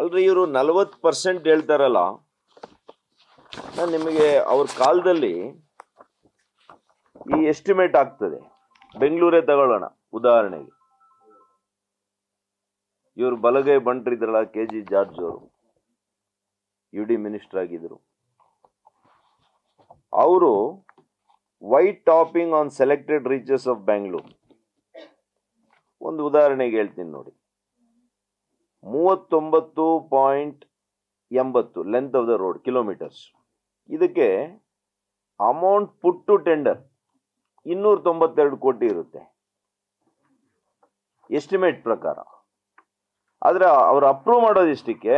ಅಲ್ರಿ, ಇವರು ನಲವತ್ತು ಪರ್ಸೆಂಟ್ ಹೇಳ್ತಾರಲ್ಲ, ನಾನು ನಿಮಗೆ ಅವ್ರ ಕಾಲದಲ್ಲಿ ಈ ಎಸ್ಟಿಮೇಟ್ ಆಗ್ತದೆ. ಬೆಂಗಳೂರೇ ತಗೊಳ್ಳೋಣ, ಉದಾಹರಣೆಗೆ. ಇವರು ಬಲಗೈ ಬಂಟ್ರಿದ್ರಲ್ಲ, ಕೆ ಜಿ ಜಾರ್ಜ್ ಅವರು, ಯು ಡಿ ಮಿನಿಸ್ಟರ್ ಆಗಿದ್ರು. ಅವರು white topping on selected reaches of Bangalore ಒಂದು ಉದಾಹರಣೆಗೆ ಹೇಳ್ತೀನಿ ನೋಡಿ. ಮೂವತ್ತೊಂಬತ್ತು ಪಾಯಿಂಟ್ ಎಂಬತ್ತು length of the road kilometers ಇದಕ್ಕೆ ಅಮೌಂಟ್ ಪುಟ್ ಟು ಟೆಂಡರ್ ಇನ್ನೂರ ತೊಂಬತ್ತೆರಡು ಕೋಟಿ ಇರುತ್ತೆ. ಎಸ್ಟಿಮೇಟ್ ಪ್ರಕಾರ. ಆದರೆ ಅವರು ಅಪ್ರೂವ್ ಮಾಡೋದಿಷ್ಟಕ್ಕೆ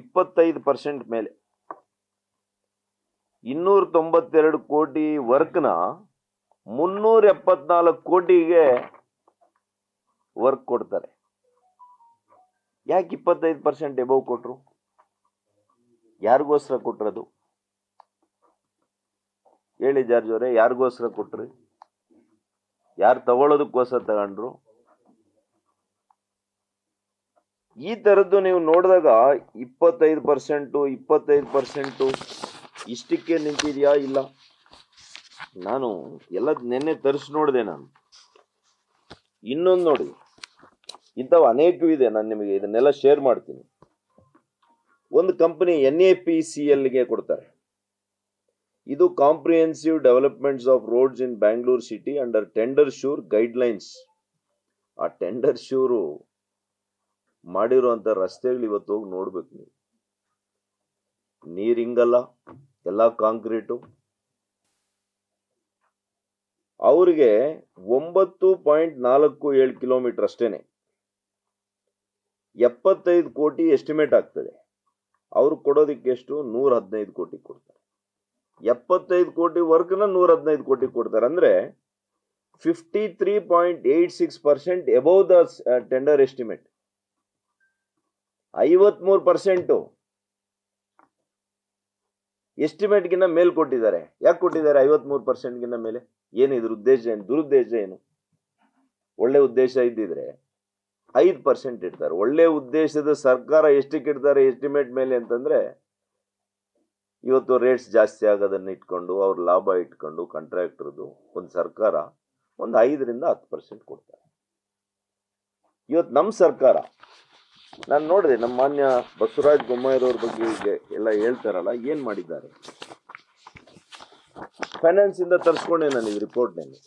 ಇಪ್ಪತ್ತೈದು ಪರ್ಸೆಂಟ್ ಮೇಲೆ. ಇನ್ನೂರ ತೊಂಬತ್ತೆರಡು ಕೋಟಿ ವರ್ಕ್ನ ಮುನ್ನೂರ ಎಪ್ಪತ್ನಾಲ್ಕು ಕೋಟಿಗೆ ವರ್ಕ್ ಕೊಡ್ತಾರೆ. ಯಾಕೆ ಇಪ್ಪತ್ತೈದು ಪರ್ಸೆಂಟ್ ಎಬವ್ ಕೊಟ್ರು? ಯಾರಿಗೋಸ್ಕರ ಕೊಟ್ರದು ಹೇಳಿ ಜಾರ್ಜ್ ಅವರೇ, ಯಾರಿಗೋಸ್ಕರ ಕೊಟ್ರಿ? ಯಾರು ತಗೊಳ್ಳೋದಕ್ಕೋಸ್ಕರ ತಗೊಂಡ್ರು? ಈ ಥರದ್ದು ನೀವು ನೋಡಿದಾಗ ಇಪ್ಪತ್ತೈದು ಪರ್ಸೆಂಟು ಇಪ್ಪತ್ತೈದು ಪರ್ಸೆಂಟು ಇಷ್ಟಕ್ಕೆ ನಿಂತಿದೆಯಾ ಇಲ್ಲ? ನಾನು ಎಲ್ಲ ನಿನ್ನೆ ತರಿಸಿ ನೋಡಿದೆ ನಾನು. ಇನ್ನೊಂದು ನೋಡಿ. ಇಂಥವು ಇದೆ. ನಾನು ನಿಮಗೆ ಇದನ್ನೆಲ್ಲ ಶೇರ್ ಮಾಡ್ತೀನಿ. ಒಂದು company N A P C ಎಲ್ಗೆ ಕೊಡ್ತಾರೆ. ಇದು comprehensive developments of roads in Bangalore city under tender SURE guidelines ಆ ಟೆಂಡರ್ ಶೂರು ಮಾಡಿರುವಂಥ ರಸ್ತೆಗಳು ಇವತ್ತು ಹೋಗಿ ನೋಡ್ಬೇಕು ನೀವು. ನೀರು ಹಿಂಗಲ್ಲ, ಎಲ್ಲ ಕಾಂಕ್ರೀಟು. ಅವರಿಗೆ ಒಂಬತ್ತು ಪಾಯಿಂಟ್ ನಾಲ್ಕು ಏಳು ಕಿಲೋಮೀಟರ್ ಅಷ್ಟೇನೆ. ಎಪ್ಪತ್ತೈದು ಕೋಟಿ ಎಸ್ಟಿಮೇಟ್ ಆಗ್ತದೆ. ಅವ್ರು ಕೊಡೋದಕ್ಕೆ ಎಷ್ಟು? ನೂರ ಹದಿನೈದು ಕೋಟಿ ಕೊಡ್ತಾರೆ. ಎಪ್ಪತ್ತೈದು ಕೋಟಿ ವರ್ಕ್ನ ನೂರ ಹದಿನೈದು ಕೋಟಿ ಕೊಡ್ತಾರೆ. ಅಂದ್ರೆ fifty three point eight six percent above the tender estimate ಐವತ್ಮೂರು ಪರ್ಸೆಂಟು ಎಸ್ಟಿಮೇಟ್ಗಿನ್ನ ಮೇಲ್ ಕೊಟ್ಟಿದ್ದಾರೆ. ಯಾಕೆ ಕೊಟ್ಟಿದ್ದಾರೆ? ಐವತ್ಮೂರು ಪರ್ಸೆಂಟ್ಗಿನ್ನ ಮೇಲೆ? ಏನು ಇದ್ರ ಉದ್ದೇಶ ಏನು? ದುರುದ್ದೇಶ ಏನು? ಒಳ್ಳೆ ಉದ್ದೇಶ ಇದ್ದಿದ್ರೆ ಐದು ಪರ್ಸೆಂಟ್ ಇಡ್ತಾರೆ. ಒಳ್ಳೆ ಉದ್ದೇಶದ ಸರ್ಕಾರ ಎಷ್ಟಕ್ಕೆ ಇಡ್ತಾರೆ ಎಸ್ಟಿಮೇಟ್ ಮೇಲೆ ಅಂತಂದ್ರೆ ಇವತ್ತು ರೇಟ್ಸ್ ಜಾಸ್ತಿ ಆಗೋದನ್ನ ಇಟ್ಕೊಂಡು ಅವ್ರ ಲಾಭ ಇಟ್ಕೊಂಡು ಕಾಂಟ್ರಾಕ್ಟ್ರದ್ದು ಒಂದು ಸರ್ಕಾರ ಒಂದು ಐದರಿಂದ ಹತ್ತು ಪರ್ಸೆಂಟ್ ಕೊಡ್ತಾರೆ. ಇವತ್ತು ನಮ್ಮ ಸರ್ಕಾರ, ನಾನು ನೋಡಿದೆ ನಮ್ಮ ಮಾನ್ಯ ಬಸವರಾಜ ಬೊಮ್ಮಾಯಿರವ್ರ ಬಗ್ಗೆ ಈಗ ಎಲ್ಲ ಹೇಳ್ತಾರಲ್ಲ, ಏನು ಮಾಡಿದ್ದಾರೆ? ಫೈನಾನ್ಸಿಂದ ತರಿಸ್ಕೊಂಡೆ ನಾನು ಈ ರಿಪೋರ್ಟ್ನಲ್ಲಿ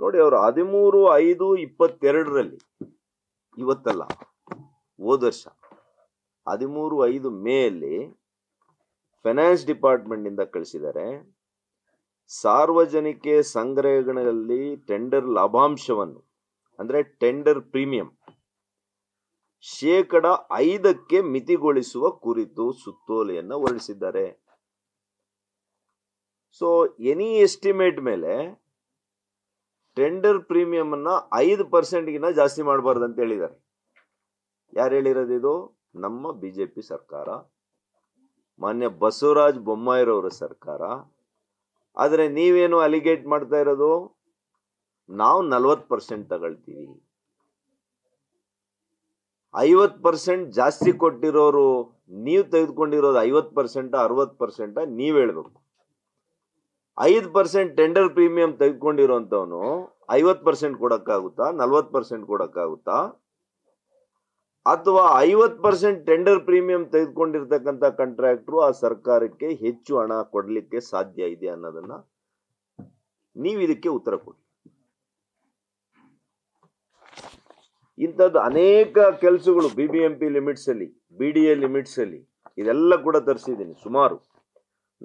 ನೋಡಿ ಅವರು ಹದಿಮೂರು, ಐದು, ಇಪ್ಪತ್ತೆರಡರಲ್ಲಿ, ಇವತ್ತಲ್ಲ, ಹೋದ ವರ್ಷ, ಹದಿಮೂರು, ಐದು ಮೇಯಲ್ಲಿ ಫೈನಾನ್ಸ್ ಡಿಪಾರ್ಟ್ಮೆಂಟ್ನಿಂದ ಕಳಿಸಿದ್ದಾರೆ. ಸಾರ್ವಜನಿಕ ಸಂಗ್ರಹಗಳಲ್ಲಿ ಟೆಂಡರ್ ಲಾಭಾಂಶವನ್ನು, ಅಂದ್ರೆ ಟೆಂಡರ್ ಪ್ರೀಮಿಯಂ ಶೇಕಡ ಐದಕ್ಕೆ ಮಿತಿಗೊಳಿಸುವ ಕುರಿತು ಸುತ್ತೋಲೆಯನ್ನು ಹೊರಡಿಸಿದ್ದಾರೆ. ಸೊ ಎನಿ ಎಸ್ಟಿಮೇಟ್ ಮೇಲೆ ಟೆಂಡರ್ ಪ್ರೀಮಿಯಂ ಅನ್ನ ಐದು ಪರ್ಸೆಂಟ್ಗಿನ್ನ ಜಾಸ್ತಿ ಮಾಡಬಾರ್ದು ಅಂತ ಹೇಳಿದ್ದಾರೆ. ಯಾರು ಹೇಳಿರೋದು ಇದು? ನಮ್ಮ ಬಿಜೆಪಿ ಸರ್ಕಾರ, ಮಾನ್ಯ ಬಸವರಾಜ್ ಬೊಮ್ಮಾಯಿರವರ ಸರ್ಕಾರ. ಆದರೆ ನೀವೇನು ಅಲಿಗೇಟ್ ಮಾಡ್ತಾ ಇರೋದು? ನಾವು ನಲ್ವತ್ತು ಪರ್ಸೆಂಟ್ ತಗೊಳ್ತೀವಿ. ಐವತ್ತು ಪರ್ಸೆಂಟ್ ಜಾಸ್ತಿ ಕೊಟ್ಟಿರೋರು, ನೀವು ತೆಗೆದುಕೊಂಡಿರೋದು ಐವತ್ತು ಪರ್ಸೆಂಟ್ ಅರವತ್ತು ಪರ್ಸೆಂಟ ನೀವ್ ಹೇಳ್ಬೇಕು. ಐದು ಪರ್ಸೆಂಟ್ ಟೆಂಡರ್ ಪ್ರೀಮಿಯಂ ತೆಗೆದುಕೊಂಡಿರೋಂಥವನು ಐವತ್ತು ಪರ್ಸೆಂಟ್ ಕೊಡೋಕ್ಕಾಗುತ್ತಾ? ನಲ್ವತ್ ಪರ್ಸೆಂಟ್ ಕೊಡೋಕ್ಕಾಗುತ್ತಾ? ಅಥವಾ ಐವತ್ ಪರ್ಸೆಂಟ್ ಟೆಂಡರ್ ಪ್ರೀಮಿಯಂ ತೆಗೆದುಕೊಂಡಿರ್ತಕ್ಕಂಥ ಕಾಂಟ್ರಾಕ್ಟ್ರು ಆ ಸರ್ಕಾರಕ್ಕೆ ಹೆಚ್ಚು ಹಣ ಕೊಡಲಿಕ್ಕೆ ಸಾಧ್ಯ ಇದೆ ಅನ್ನೋದನ್ನ ನೀವು ಇದಕ್ಕೆ ಉತ್ತರ ಕೊಡಿ. ಇಂಥದ್ದು ಅನೇಕ ಕೆಲಸಗಳು ಬಿ ಬಿ ಎಂ ಪಿ ಲಿಮಿಟ್ಸಲ್ಲಿ ಬಿ ಡಿ ಎ ಲಿಮಿಟ್ಸ್ ಅಲ್ಲಿ, ಇದೆಲ್ಲ ಕೂಡ ತರಿಸಿದ್ದೀನಿ, ಸುಮಾರು.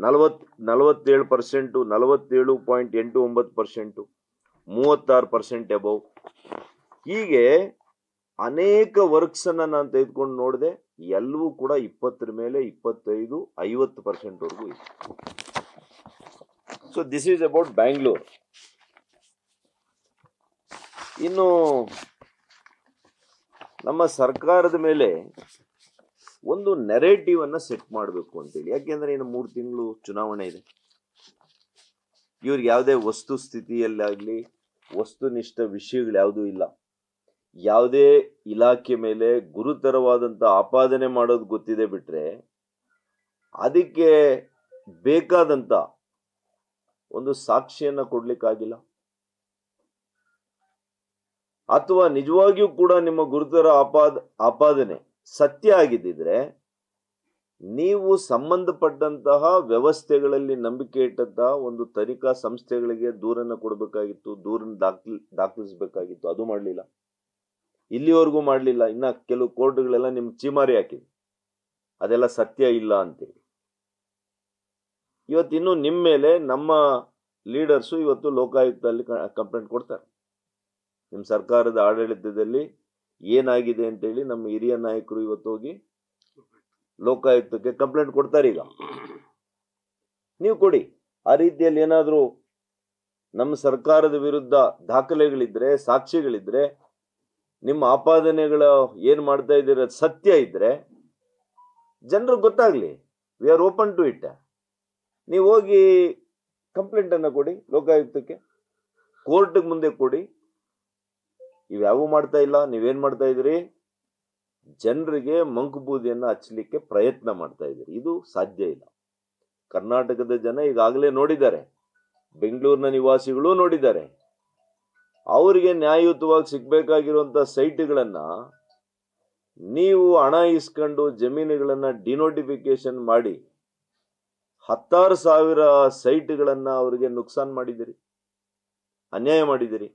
ನಲವತ್ ನಲವತ್ತೇಳು ಪರ್ಸೆಂಟು, ನಲವತ್ತೇಳು ಪಾಯಿಂಟ್ ಎಂಟು ಒಂಬತ್ತು ಪರ್ಸೆಂಟು, ಮೂವತ್ತಾರು ಪರ್ಸೆಂಟ್ ಎಬವ್ ಹೀಗೆ ಅನೇಕ ವರ್ಕ್ಸ್ ಅನ್ನ ನಾನು ತೆಗೆದುಕೊಂಡು ನೋಡಿದೆ, ಎಲ್ಲವೂ ಕೂಡ ಇಪ್ಪತ್ತರ ಮೇಲೆ ಇಪ್ಪತ್ತೈದು, ಐವತ್ತು ಪರ್ಸೆಂಟ್ ವರೆಗೂ ಇದೆ. So this is about Bangalore ಇನ್ನು ನಮ್ಮ ಸರ್ಕಾರದ ಮೇಲೆ ಒಂದು ನೆರೇಟಿವ್ ಅನ್ನ ಸೆಟ್ ಮಾಡಬೇಕು ಅಂತೇಳಿ. ಯಾಕೆಂದ್ರೆ ಇನ್ನು ಮೂರು ತಿಂಗಳು ಚುನಾವಣೆ ಇದೆ. ಇವ್ರಿಗೆ ಯಾವುದೇ ವಸ್ತು ಸ್ಥಿತಿಯಲ್ಲಾಗ್ಲಿ, ವಸ್ತುನಿಷ್ಠ ವಿಷಯಗಳು ಯಾವುದೂ ಇಲ್ಲ. ಯಾವುದೇ ಇಲಾಖೆ ಮೇಲೆ ಗುರುತರವಾದಂತ ಆಪಾದನೆ ಮಾಡೋದು ಗೊತ್ತಿದೆ ಬಿಟ್ರೆ, ಅದಕ್ಕೆ ಬೇಕಾದಂತ ಒಂದು ಸಾಕ್ಷಿಯನ್ನ ಕೊಡ್ಲಿಕ್ಕಾಗಿಲ್ಲ. ಅಥವಾ ನಿಜವಾಗಿಯೂ ಕೂಡ ನಿಮ್ಮ ಗುರುತರ ಆಪಾದ, ಆಪಾದನೆ ಸತ್ಯ ಆಗಿದ್ದಿದ್ರೆ ನೀವು ಸಂಬಂಧಪಟ್ಟಂತಹ ವ್ಯವಸ್ಥೆಗಳಲ್ಲಿ ನಂಬಿಕೆ ಇಟ್ಟಂತಹ ಒಂದು ತನಿಖಾ ಸಂಸ್ಥೆಗಳಿಗೆ ದೂರನ್ನ ಕೊಡಬೇಕಾಗಿತ್ತು, ದೂರನ್ನ ದಾಖಲ್, ದಾಖಲಿಸಬೇಕಾಗಿತ್ತು. ಅದು ಮಾಡಲಿಲ್ಲ. ಇಲ್ಲಿವರೆಗೂ ಮಾಡಲಿಲ್ಲ. ಇನ್ನ ಕೆಲವು ಕೋರ್ಟ್ಗಳೆಲ್ಲ ನಿಮ್ಗೆ ಚಿಮಾರಿ ಹಾಕಿದೆ. ಅದೆಲ್ಲ ಸತ್ಯ ಇಲ್ಲ ಅಂತೇಳಿ. ಇವತ್ತಿನ್ನು ನಿಮ್ಮ ಮೇಲೆ ನಮ್ಮ ಲೀಡರ್ಸು ಇವತ್ತು ಲೋಕಾಯುಕ್ತದಲ್ಲಿ ಕಂಪ್ಲೇಂಟ್ ಕೊಡ್ತಾರೆ. ನಿಮ್ಮ ಸರ್ಕಾರದ ಆಡಳಿತದಲ್ಲಿ ಏನಾಗಿದೆ ಅಂತೇಳಿ ನಮ್ಮ ಹಿರಿಯ ನಾಯಕರು ಇವತ್ತು ಹೋಗಿ ಲೋಕಾಯುಕ್ತಕ್ಕೆ ಕಂಪ್ಲೇಂಟ್ ಕೊಡ್ತಾರೆ ಈಗ. ನೀವು ಕೊಡಿ. ಆ ರೀತಿಯಲ್ಲಿ ಏನಾದರೂ ನಮ್ಮ ಸರ್ಕಾರದ ವಿರುದ್ಧ ದಾಖಲೆಗಳಿದ್ರೆ ಸಾಕ್ಷಿಗಳಿದ್ರೆ ನಿಮ್ಮ ಆಪಾದನೆಗಳ ಏನು ಮಾಡ್ತಾ ಇದ್ದೀರ ಸತ್ಯ ಇದ್ರೆ ಜನರಿಗೆ ಗೊತ್ತಾಗ್ಲಿ. We are open to it ನೀವು ಹೋಗಿ ಕಂಪ್ಲೇಂಟನ್ನು ಕೊಡಿ ಲೋಕಾಯುಕ್ತಕ್ಕೆ. ಕೋರ್ಟ್ ಮುಂದೆ ಕೊಡಿ. ಇವ್ಯಾವು ಮಾಡ್ತಾ ಇಲ್ಲ, ನೀವೇನ್ ಮಾಡ್ತಾ ಇದ್ರಿ ಜನರಿಗೆ ಮಂಕುಬೂದಿಯನ್ನ ಹಚ್ಚಲಿಕ್ಕೆ ಪ್ರಯತ್ನ ಮಾಡ್ತಾ ಇದ್ದೀರಿ. ಇದು ಸಾಧ್ಯ ಇಲ್ಲ. ಕರ್ನಾಟಕದ ಜನ ಈಗಾಗಲೇ ನೋಡಿದ್ದಾರೆ. ಬೆಂಗಳೂರಿನ ನಿವಾಸಿಗಳು ನೋಡಿದ್ದಾರೆ. ಅವರಿಗೆ ನ್ಯಾಯಯುತವಾಗಿ ಸಿಗ್ಬೇಕಾಗಿರುವಂತ ಸೈಟ್ಗಳನ್ನ ನೀವು ಹಣ ಇಸ್ಕೊಂಡು ಜಮೀನುಗಳನ್ನ ಡಿನೋಟಿಫಿಕೇಶನ್ ಮಾಡಿ ಹತ್ತಾರು ಸಾವಿರ ಸೈಟ್ಗಳನ್ನ ಅವರಿಗೆ ನುಕ್ಸಾನ್ ಮಾಡಿದಿರಿ ಅನ್ಯಾಯ ಮಾಡಿದಿರಿ